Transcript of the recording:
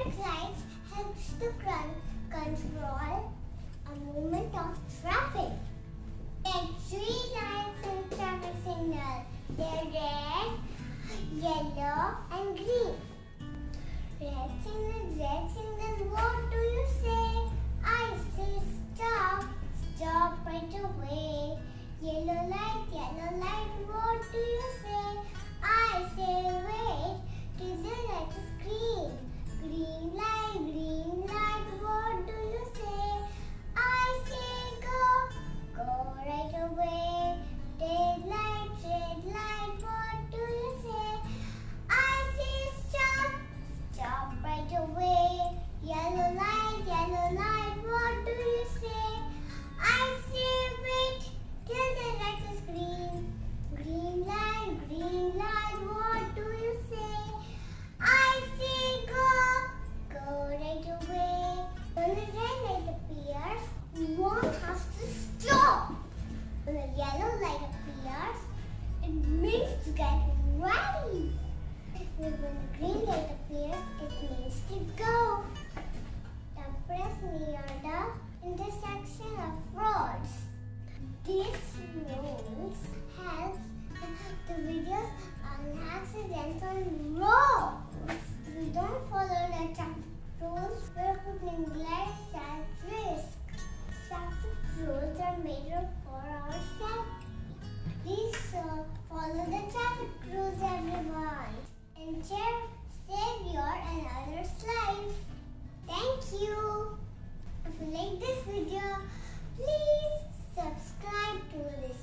Traffic lights helps to con- control a movement of traffic. Are three lights in traffic signal. They're red, yellow, and green. Red signal, red signal, what do you say? I say stop, stop right away. Yellow light, yellow light, what do you say? To get ready. When the green light appears, it means to go. Now press near the intersection share, save your and others' life. Thank you. If you like this video, please subscribe to this